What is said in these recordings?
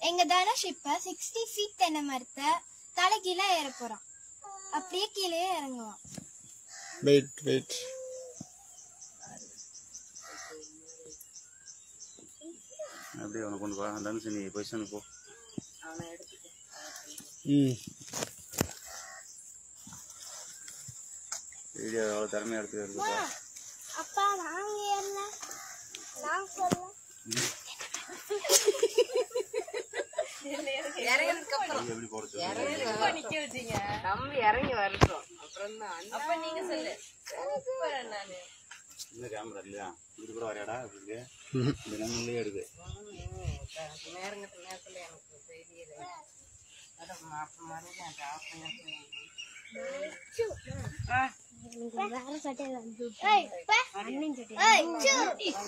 எங்க தனுஷ் இப்ப sixty feet தென்னை மரத்தை தலைகீழ ஏற போறான். அப்படியே கீழே இறங்குவான். வெயிட் வெயிட் அப்படியே அவனை கொண்டு வா. தனுஷ் நீ பொசிஷனுக்கு போ. ம். வீடியோ எவ்வளோ திறமையாக எடுத்து எடுத்துப்பா அப்பா நாங்க ஏறல நான் தம்பி இறங்கி வரட்டும் அப்புறம் தான் அப்ப நீங்க சொல்லு நானு இந்த கேமரா இல்லையா இது கூட வரையாடா அப்படிங்க இந்த நம்பர்லேயே எடுக்கு நேரங்கட்ட நேரத்துல எனக்கு தெரியல அட மாப்ப மறுபடியும் அந்த ஆஃப் பண்ணி வேற சட்டை அண்ணன் சட்டை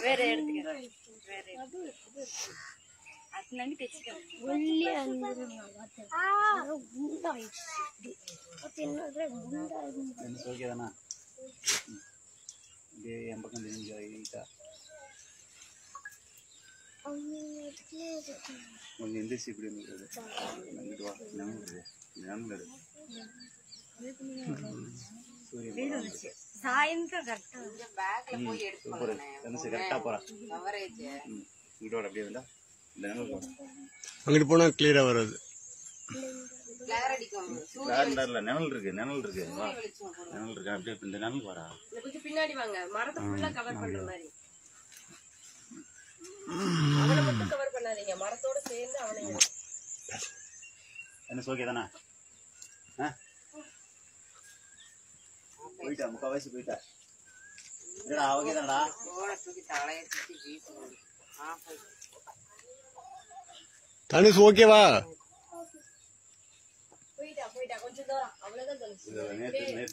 வேற எடுத்துக்க வேற அதுலாங்க தைச்சிக்கலாம் ஒல்லியா இருந்துருங்க குண்டாயிடுச்சு குண்டாயிடுச்சு என்ன ஓகே தானே அப்படியே என் பக்கம் தெரிஞ்சு ரைட்டா கொஞ்சம் எந்திரிச்சு இப்படி இருந்தது இங்கிட்டு வா நிமிர்ந்து நிமிர்ந்து சூரியன் சாயந்தரம் கரெக்டா பேக்ல போய் எடுத்து சூப்பர் தனுஷ் கரெக்டாக போகிறேன் கவரேஜ் ம் இங்கோட அப்படியே வந்தா இந்த நிமிடம் போகிறேன் அங்கிட்டு போனால் கிளியராக வராது. வேற நிழல் இருக்கு நிழல் இருக்கு. நிழல் இருக்கு அப்படியே இந்த நிழல் வரா. இந்த கொஞ்சம் பின்னாடி வாங்க. மரத்தை ஃபுல்லா கவர் பண்ற மாதிரி. அவனை மட்டும் கவர் பண்ணாதீங்க. மரத்தோட சேர்ந்து அவனையும் என்ன ஓகே தானே போயிட்டா முக்கால்வாசி போயிட்டா. ஓகே தானடா தலையை சுத்தி தனுஷ் ஓகேவா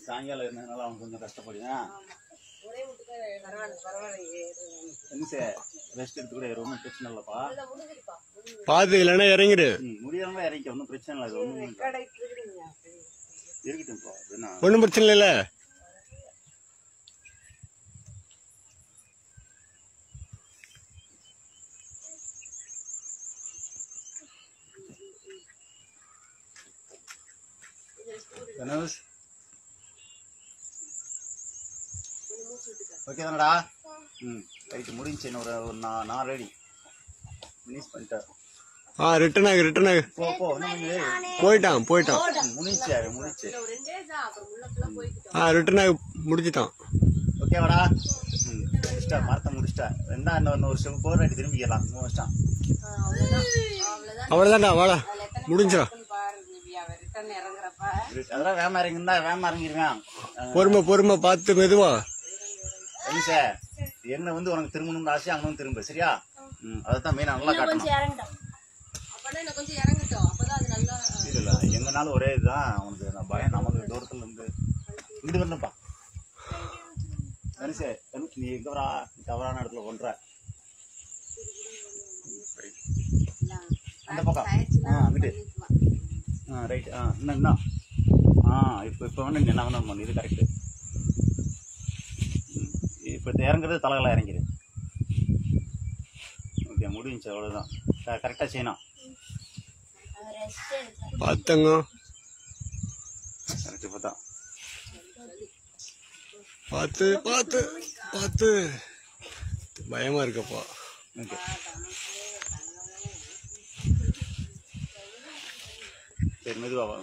சாயங்காலம் இருந்ததுனால அவன் கொஞ்சம் சார் ரெஸ்ட் எடுத்து கூட ஒன்றும் பிரச்சனை இல்லைப்பா. பார்த்து இல்லைன்னா இறங்கிடு. முடியாம இறங்கி ஒன்றும் பிரச்சனை இல்லை அது ஒன்றும் இருக்கட்டும்ப்பா ஒன்றும் பிரச்சனை இல்லைல்ல? தனுஷ். ஓகே தானடா? ம் ரைட்டு முடிஞ்சு இன்னும் ஒரு ஒரு நா- நான் ரெடி ஃபினிஷ் பண்ணிட்டேன். ஆ ரிட்டன் ஆகு ரிட்டன் ஆகு. போ போ இன்னும் போயிட்டான் போயிட்டான். முடிச்சு அது முடிச்சு ஒரு ரெண்டே தான் அப்புறம் உள்ள ஃபுல்லா போய்க்கிட்டோம் ஆ ரிட்டன் ஆகு முடிச்சிட்டான் ஓகேவாடா ம் முடிச்சிட்டா மரத்தை முடிச்சிட்டா. ரெண்டா இன்னொரு ஒரு செவ் போர் அடி திரும்பிக்கலாம். முடிச்சிட்டான் அவ்வளோதான்டா வாடா. முடிஞ்சிடும் பாரு திவ்யா ரிட்டர்ன் இறங்குறப்ப அதெல்லாம் வேமா இறங்கிருந்தா வேமா இறங்கிருவேன் பொறுமை பொறுமை பார்த்து மெதுவா. என்ன சார் என்ன வந்து உனக்கு திரும்பணும்னு ஆசை அங்க வந்து திரும்ப சரியா? ம் அதைத்தான் மெயின் நல்லா காட்டணும். இல்ல எங்கனாலும் ஒரே இதுதான். உனக்கு நான் பயம் நமக்கு தூரத்துல இருந்து இங்கிட்டு வரணும்ப்பா. தனுஷே தனுஷ் நீ எங்க வரா? தவறான இடத்துல ஒன்ற. அந்த பக்கம். ஆ அங்கிட்டு ஆ ரைட் ஆ இன்னும் இன்னும். ஆ இப்போ இப்போ வந்து நீ என்ன வேணும் பண்ணு இது கரெக்டு இப்போ இறங்குறது தலைகளை இறங்கிடு ஓகே முடிஞ்சு அவ்வளோதான் கரெக்டாக செய்யணும். பார்த்தங்க கரெக்ட் தான் பார்த்து பார்த்து பார்த்து பயமா இருக்கப்பா. ஓகே. சரி மெதுவா வா.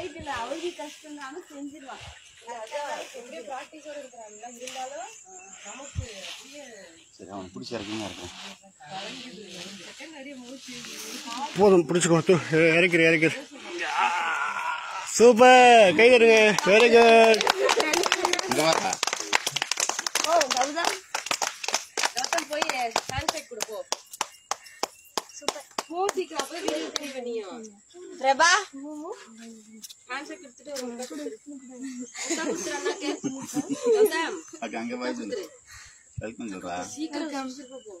மெதுவா வா பழகிட்டு அவருக்கு கஷ்டம் தானே செஞ்சிருவான் சரி அவன் பிடிச்சி இறக்கிங்க இருக்கும் போதும் பிடிச்சிக்கோ தூ இறக்கிற இறக்கிற சூப்பர் கை தருங்க வெரி குட் இந்த மாதிரி. பிரபா? சைட் கொடுத்துட்டு அங்கே வாய்ப்பு வெல்கம் சொல்கிறா சீக்கிரம் போ.